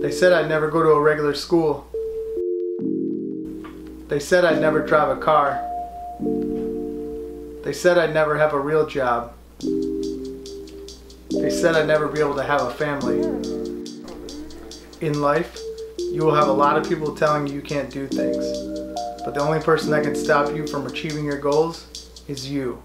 They said I'd never go to a regular school. They said I'd never drive a car. They said I'd never have a real job. They said I'd never be able to have a family. In life, you will have a lot of people telling you you can't do things. But the only person that can stop you from achieving your goals is you.